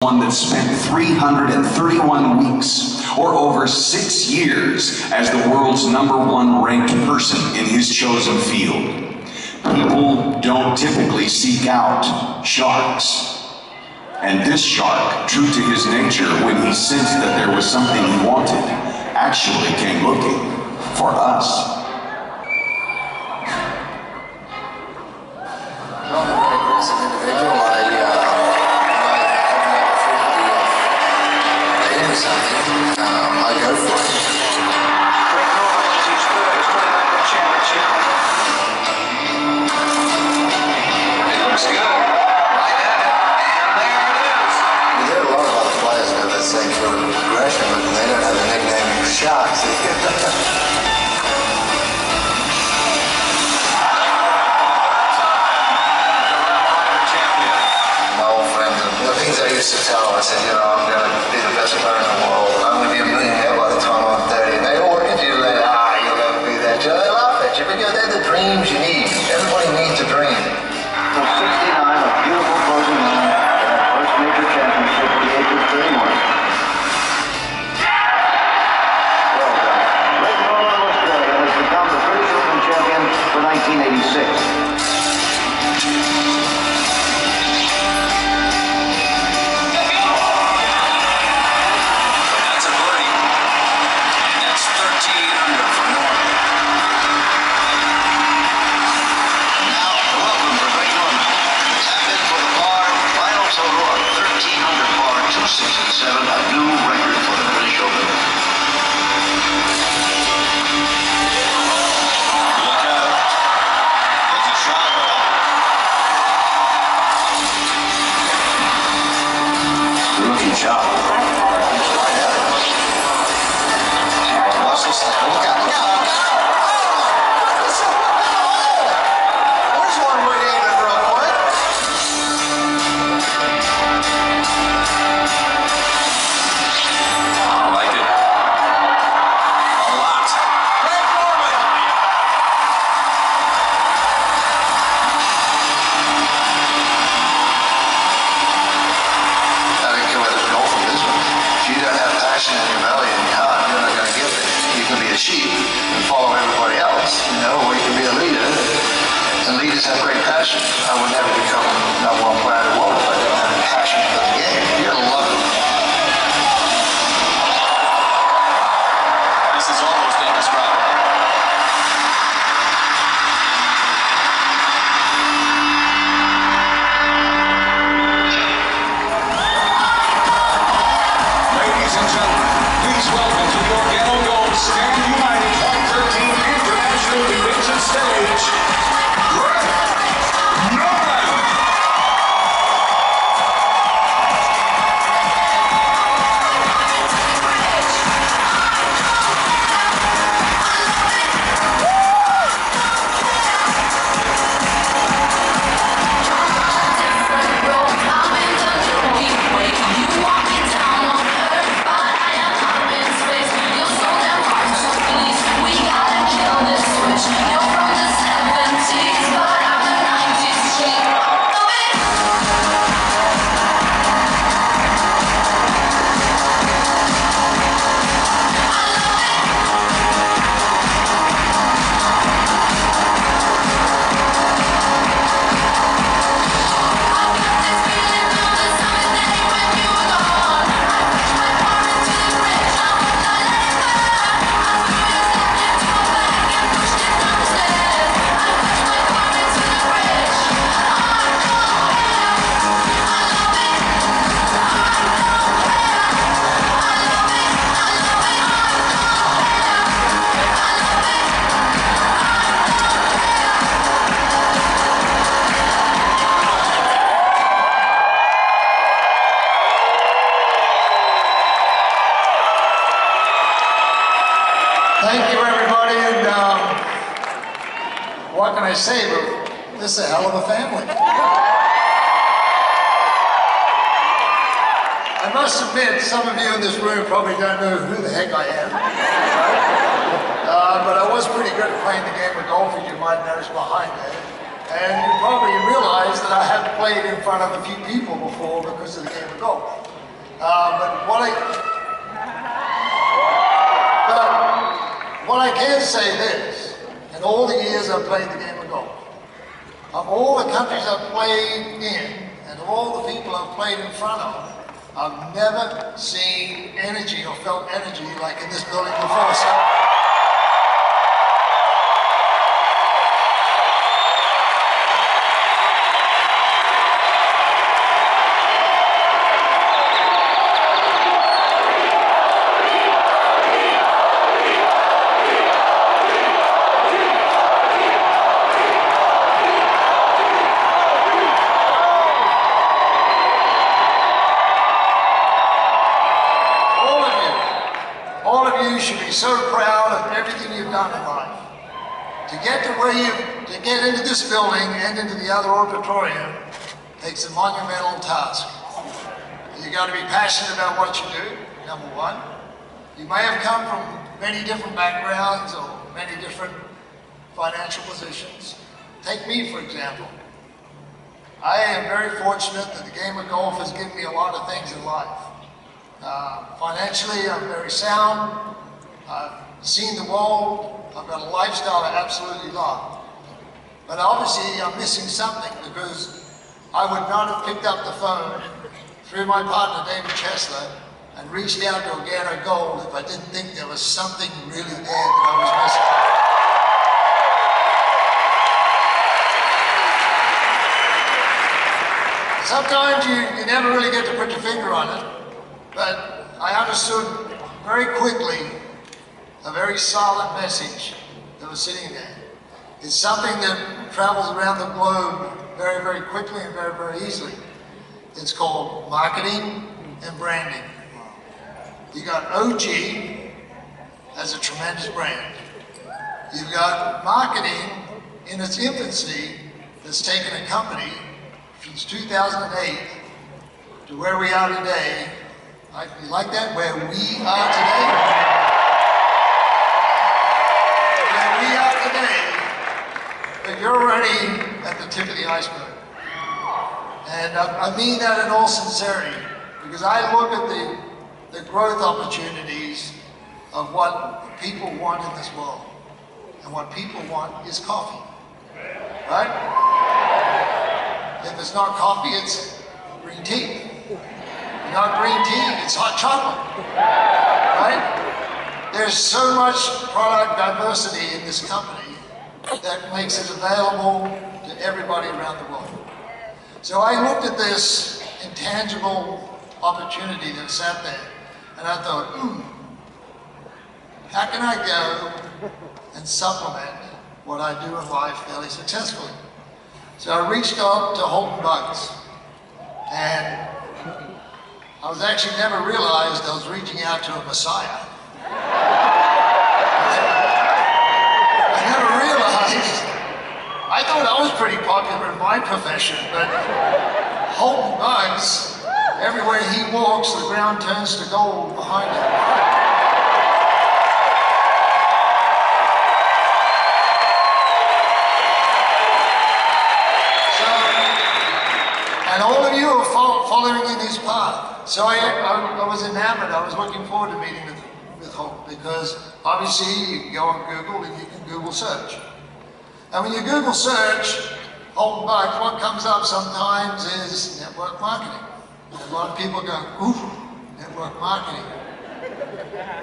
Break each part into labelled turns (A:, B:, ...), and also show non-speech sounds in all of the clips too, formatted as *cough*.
A: one that spent 331 weeks, or over six years, as the world's number one ranked person in his chosen field. People don't typically seek out sharks. And this shark, true to his nature, when he sensed that there was something he wanted, actually came looking for us.
B: I'm a very aggressive individual. Used to tell I said, you know, I'm going to be the best player in the world. And leaders have great passion. I would never become number one player in the world if I didn't have a passion for the game. You're going to love it.
C: This is almost
D: hell of a family. I must admit, some of you in this room probably don't know who the heck I am. Uh, but I was pretty good at playing the game of golf, as you might notice behind there. And you probably realize that I have played in front of a few people before because of the game of golf. Uh, but what I, but what I can say this, in all the years I've played the game of all the countries I've played in, and all the people I've played in front of, I've never seen energy or felt energy like in this building before. So, the other auditorium takes a monumental task. You got to be passionate about what you do, number one. You may have come from many different backgrounds or many different financial positions. Take me, for example. I am very fortunate that the game of golf has given me a lot of things in life. Uh, financially, I'm very sound. I've seen the world. I've got a lifestyle I absolutely love. But obviously, I'm missing something because I would not have picked up the phone through my partner, David Chesler, and reached out to Organo Gold if I didn't think there was something really there that I was missing. Sometimes you, you never really get to put your finger on it, but I understood very quickly a very solid message that was sitting there. It's something that travels around the globe very, very quickly and very, very easily. It's called marketing and branding. You got OG as a tremendous brand. You've got marketing in its infancy that's taken a company since 2008 to where we are today. You like that? Where we are today? But you're already at the tip of the iceberg. And I, I mean that in all sincerity, because I look at the, the growth opportunities of what people want in this world. And what people want is coffee. Right? If it's not coffee, it's green tea. If Not green tea, it's hot chocolate. Right? There's so much product diversity in this company that makes it available to everybody around the world. So I looked at this intangible opportunity that sat there, and I thought, hmm, how can I go and supplement what I do in life fairly successfully? So I reached out to Holton Buggs, and I was actually never realized I was reaching out to a messiah. I never realized. I I was pretty popular in my profession, but Holton Buggs, everywhere he walks, the ground turns to gold behind him. And all of you are following in his path. So I, I, I was enamored. I was looking forward to meeting with, with Holt because obviously you go on Google and you can Google search. And when you Google search Holton Buggs, what comes up sometimes is network marketing. A lot of people go, ooh, network marketing.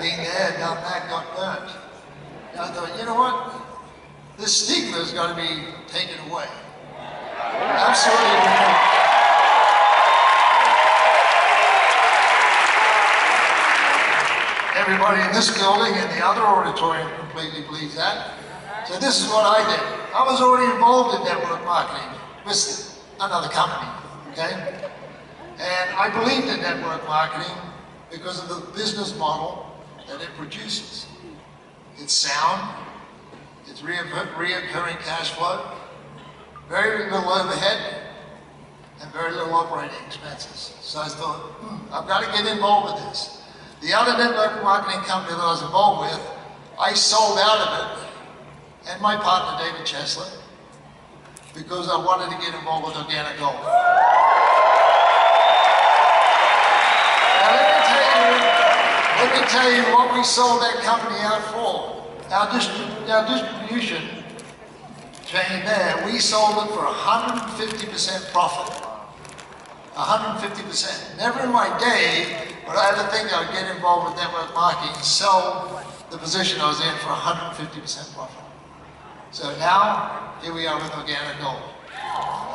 D: Being there, done that, got burnt. And I thought, you know what? This stigma's got to be taken away. Absolutely. Everybody in this building and the other auditorium completely believes that. So this is what I did. I was already involved in network marketing with another company, okay? And I believed in network marketing because of the business model that it produces. It's sound, it's reoccur- reoccurring cash flow, very little overhead, and very little operating expenses. So I thought, hmm, I've got to get involved with this. The other network marketing company that I was involved with, I sold out of it, and my partner David Chesler, because I wanted to get involved with Organo Gold. let me tell you what we sold that company out for. Our, distri- our distribution chain there, we sold it for 150% profit. 150%. Never in my day would I ever think I would get involved with network marketing and sell the position I was in for 150% profit. So now, here we are with Organo Gold.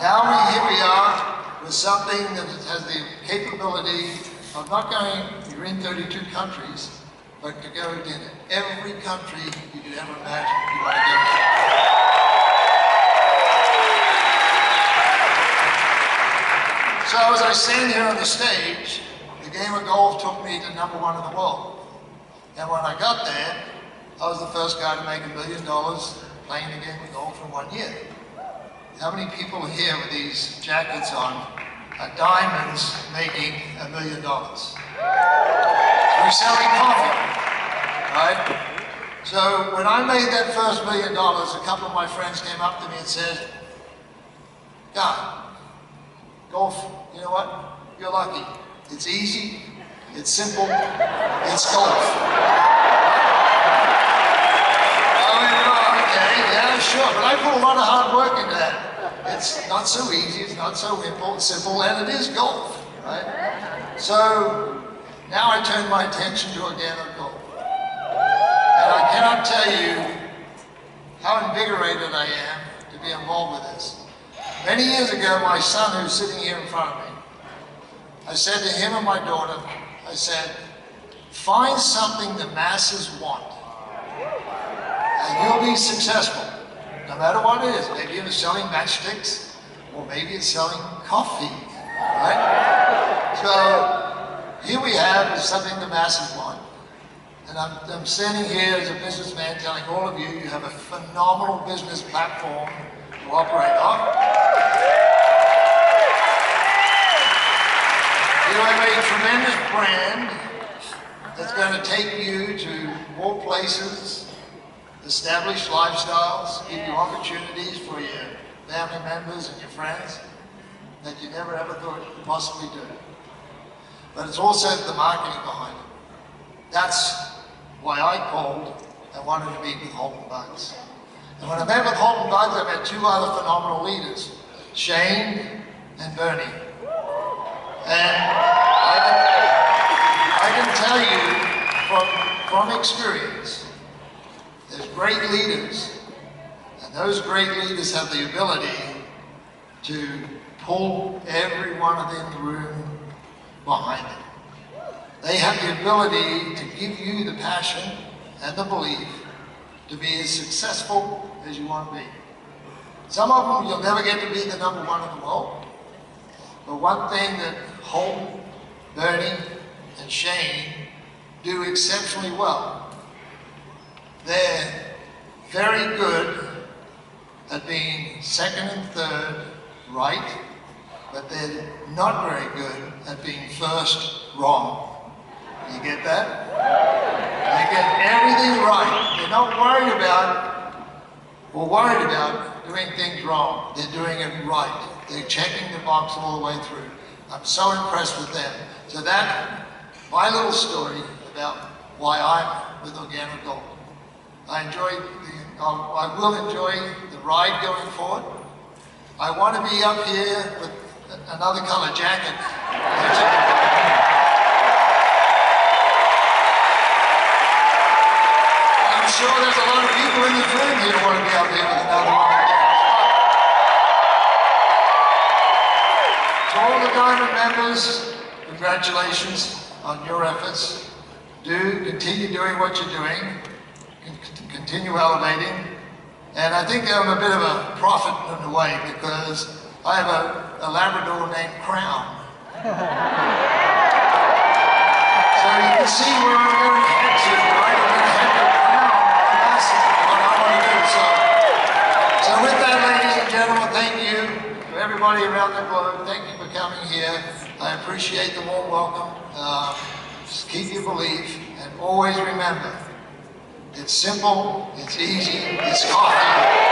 D: Now we, here we are with something that has the capability of not going, you're in 32 countries, but to go to every country you could ever imagine you want to go to. So as I stand here on the stage, the game of golf took me to number one in the world. And when I got there, I was the first guy to make a million dollars playing game of golf in one year. How many people here with these jackets on are diamonds making a million dollars? We're selling coffee, right? So when I made that first million dollars, a couple of my friends came up to me and said, God, golf, you know what? You're lucky. It's easy, it's simple, it's golf. I went, oh, okay, yeah, sure, but I put a lot of hard work into that. It's not so easy, it's not so simple, and it is golf, right? So now I turn my attention to organic golf. And I cannot tell you how invigorated I am to be involved with this. Many years ago, my son, who's sitting here in front of me, I said to him and my daughter, I said, find something the masses want, and you'll be successful, no matter what it is. Maybe it's selling matchsticks, or maybe it's selling coffee, right? So here we have something the masses want. And I'm, I'm standing here as a businessman telling all of you, you have a phenomenal business platform to operate off. You have a tremendous brand that's going to take you to more places, establish lifestyles, give you opportunities for your family members and your friends that you never ever thought you could possibly do. But it's also the marketing behind it. That's why I called and wanted to meet with Holton Buggs. And when I met with Holton Buggs, I met two other phenomenal leaders, Shane and Bernie. And I can, I can tell you from, from experience, there's great leaders, and those great leaders have the ability to pull every one of them in the room behind them. They have the ability to give you the passion and the belief to be as successful as you want to be. Some of them you'll never get to be the number one in the world. But one thing that Holt, Bernie, and Shane do exceptionally well, they're very good at being second and third right, but they're not very good at being first wrong. You get that? They get everything right. They're not worried about or worried about doing things wrong. They're doing it right. They're checking the box all the way through. I'm so impressed with them. So that, my little story about why I'm with Organo Gold. I enjoy the, I'll- I will enjoy the ride going forward. I want to be up here with another color jacket. I'm sure there's a lot of people in this room here who want to be up here with another one. To all the Diamond members, congratulations on your efforts. Do continue doing what you're doing. Con- Continue elevating. And I think I'm a bit of a prophet in a way because I have a, a Labrador named Crown. *laughs* So you can see where I'm going to head to, right? I'm going to head to Crown. That's what I want to do. So, so with that, ladies and gentlemen, thank you to everybody around the globe. Thank you for coming here. I appreciate the warm welcome. Uh, just keep your belief and always remember, it's simple, it's easy, it's coffee.